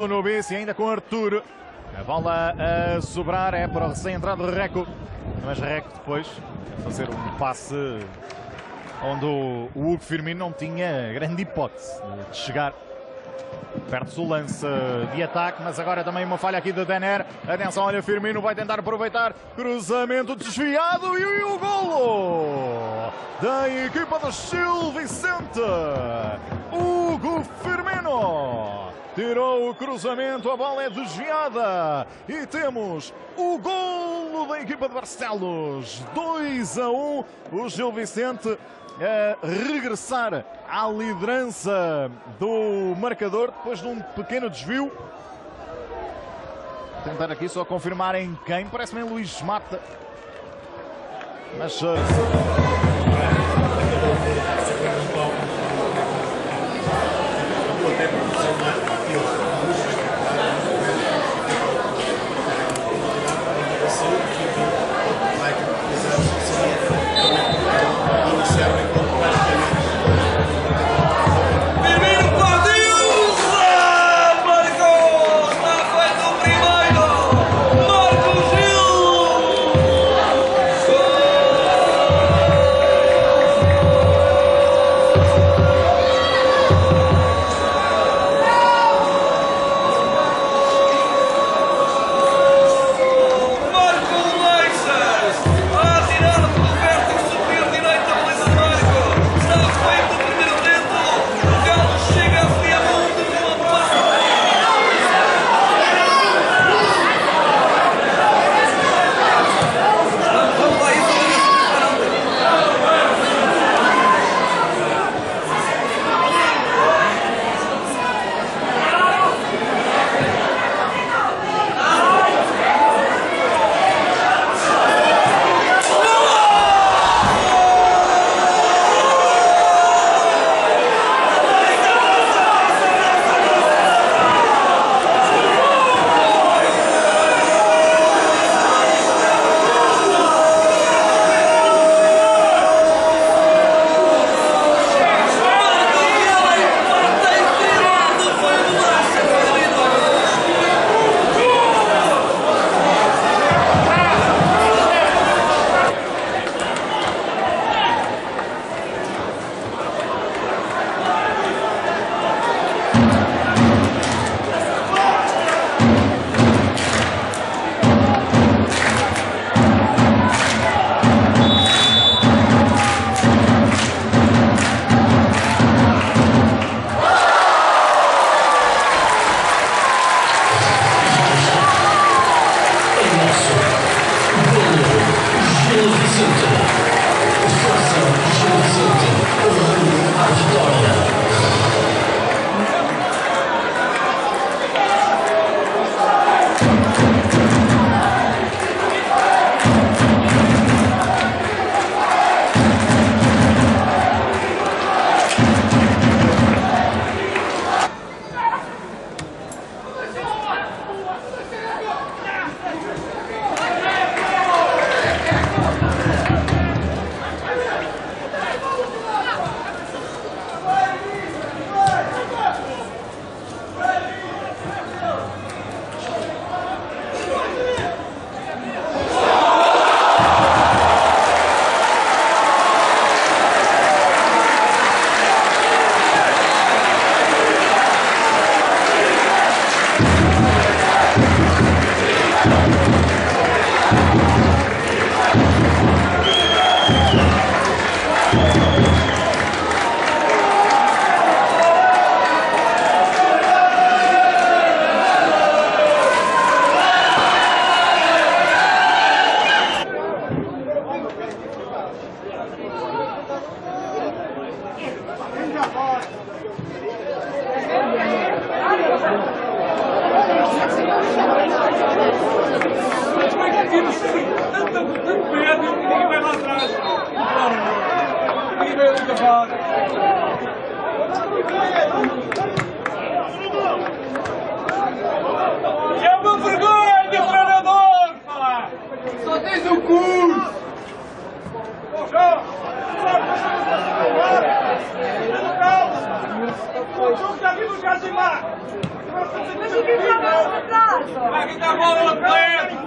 no Bice, ainda com Arthur. A bola a sobrar é para o recém-entrado Reco. Mas Reco depois fazer um passe onde o Hugo Firmino não tinha grande hipótese de chegar. Perde-se o lance de ataque, mas agora também uma falha aqui de Denner. Atenção, olha, Firmino vai tentar aproveitar. Cruzamento desviado e o golo da equipa do Gil Vicente. Hugo Firmino tirou o cruzamento, a bola é desviada e temos o golo da equipa de Barcelos. 2 a 1. O Gil Vicente a regressar à liderança do marcador depois de um pequeno desvio. Tentar aqui só confirmar em quem. Parece-me em Luís Mata. Mas. É uma vergonha, treinador! Só tens o cu! Que dá bola no Atlético!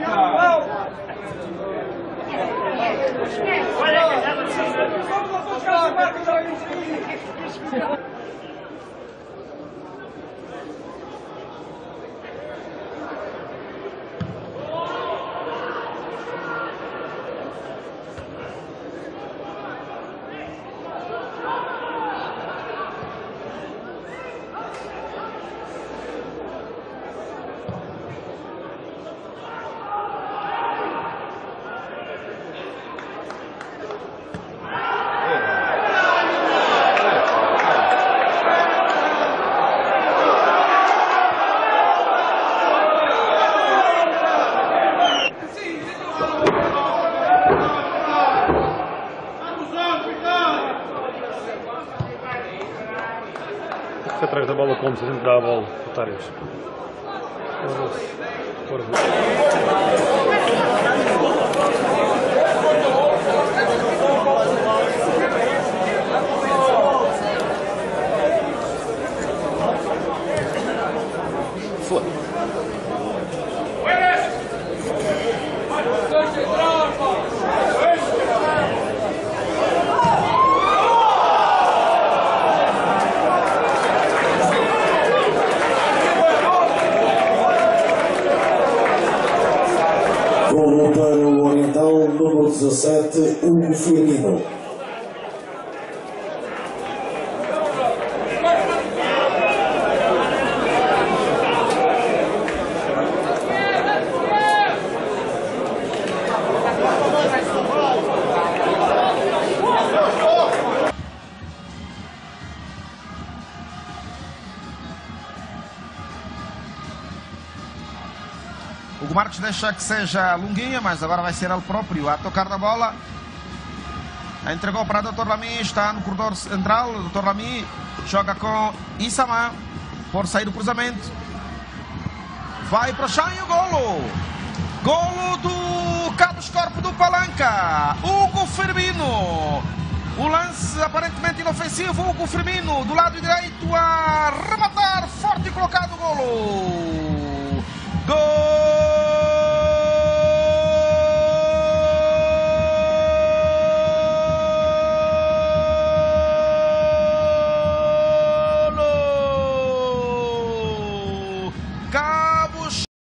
Atrás da bola como se a gente dá a bola, otários. Porra. Porra. Golo para o Oriental, número 17, Hugo Firmino. Marcos deixa que seja Lunguinha, mas agora vai ser ele próprio a tocar da bola. Entregou para o Dr. Lamy, está no corredor central. O Dr. Lamy joga com Isama por sair do cruzamento. Vai para o chão e o golo. Golo do Carlos Corpo do Palanca. Hugo Firmino. O lance aparentemente inofensivo. Hugo Firmino do lado direito a rematar. Forte colocado o golo. Gol!